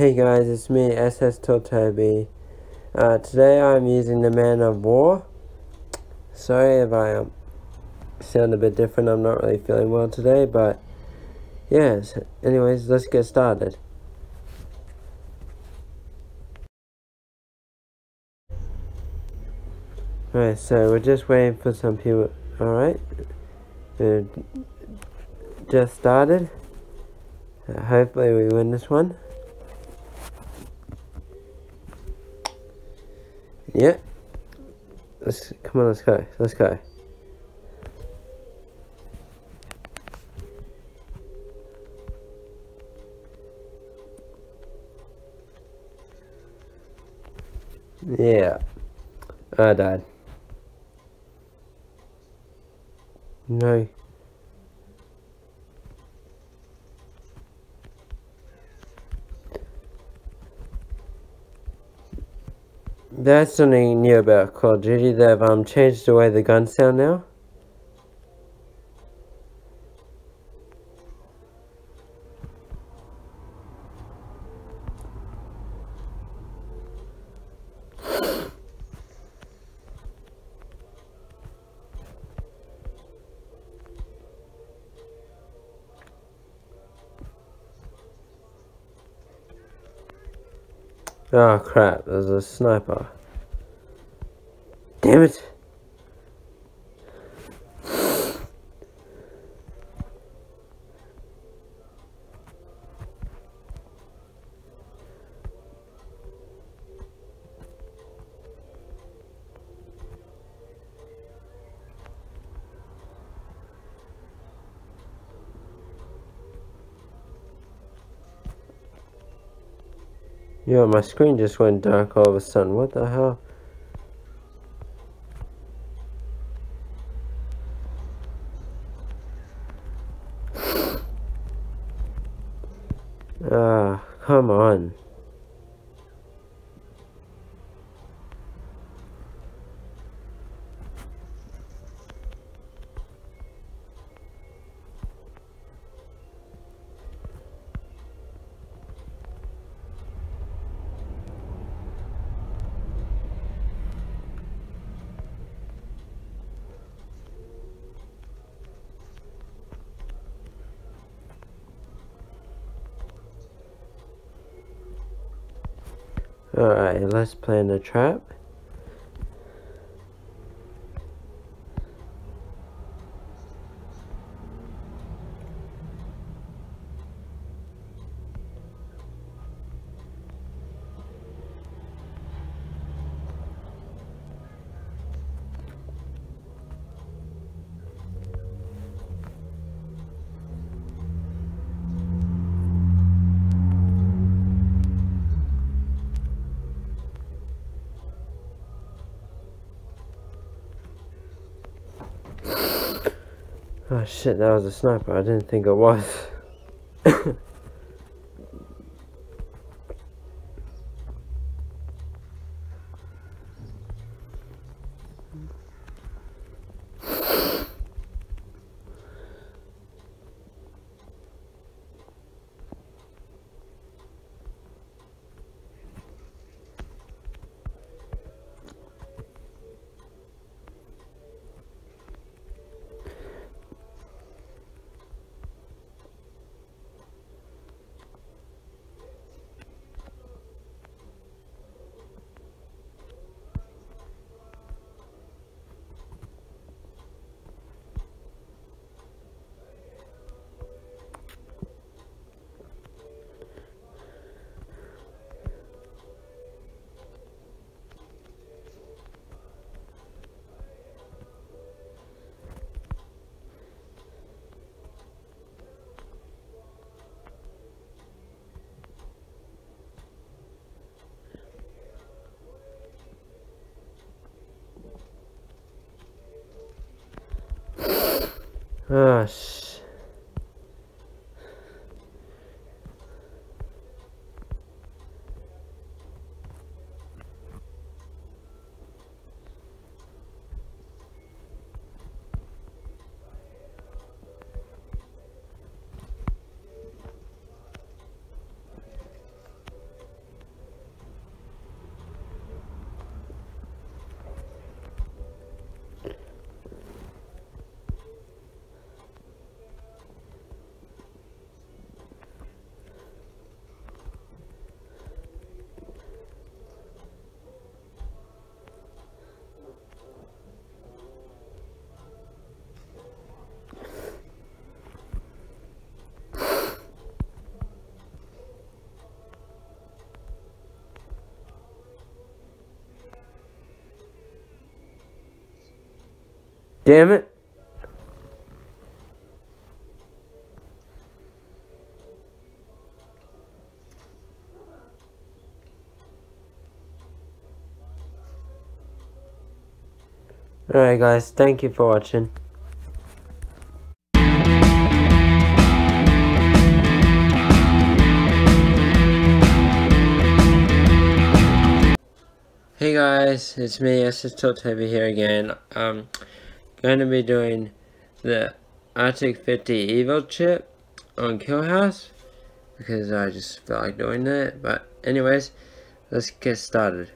Hey guys, it's me, SS Toby. Uh, today I'm using the Man O War. Sorry if I um, sound a bit different, I'm not really feeling well today, but yes, anyways, let's get started. Alright, so we're just waiting for some people, alright? Just started. Hopefully we win this one. Yeah. Let's come on. Let's go. Let's go. Yeah. I died. No. That's something new about Call of Duty. They've um, changed the way the guns sound now. Oh crap, there's a sniper. Damn it! Yo, my screen just went dark all of a sudden. What the hell? Ah, come on. Alright, let's plan a trap. Oh shit, that was a sniper. I didn't think it was. Ah, sh Damn it. Alright guys, thank you for watching. Hey guys, it's me, SS Tiltavy here again. I'm going to be doing the Arctic 50 Evil chip on Killhouse because I just felt like doing that. But anyways, let's get started.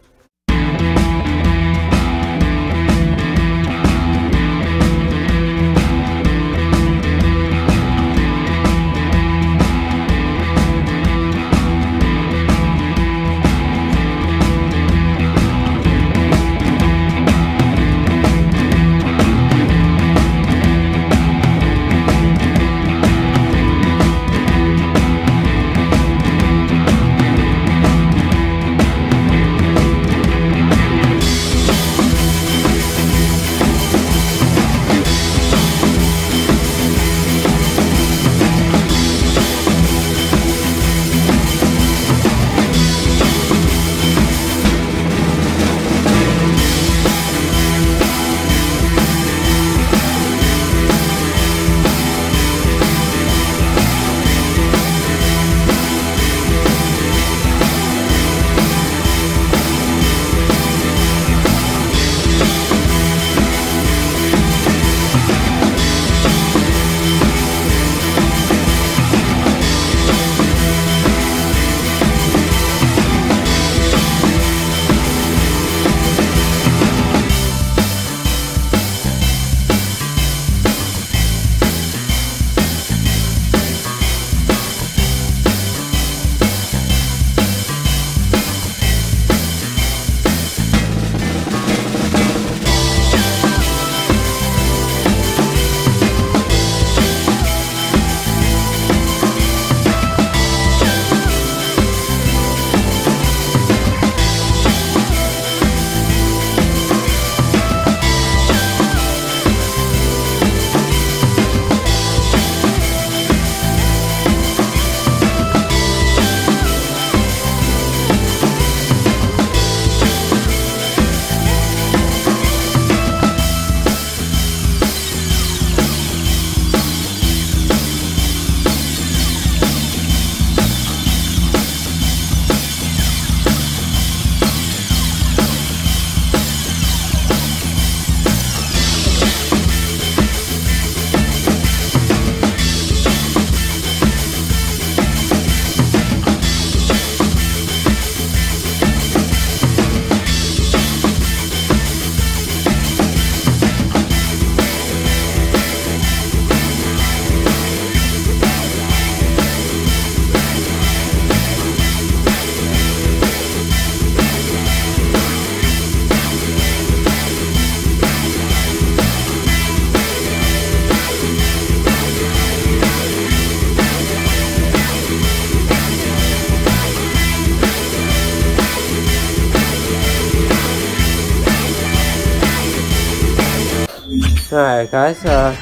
Alright guys, uh,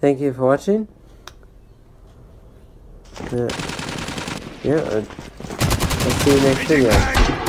thank you for watching. Uh, yeah, uh, I'll see you next video.